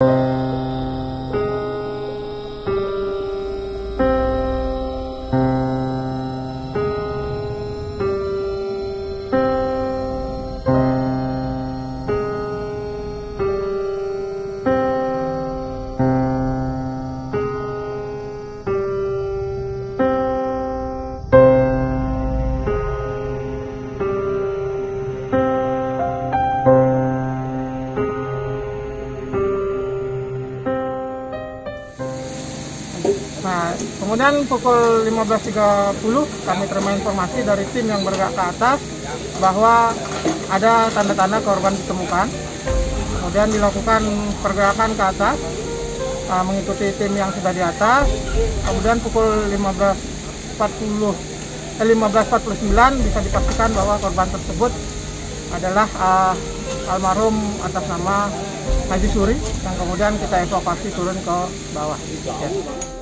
you. Nah, kemudian pukul 15.30 kami terima informasi dari tim yang bergerak ke atas bahwa ada tanda-tanda korban ditemukan. Kemudian dilakukan pergerakan ke atas uh, mengikuti tim yang sudah di atas. Kemudian pukul 15.40 eh, 15.49 bisa dipastikan bahwa korban tersebut adalah uh, almarhum atas nama Haji Suri yang kemudian kita evakuasi turun ke bawah. Ya.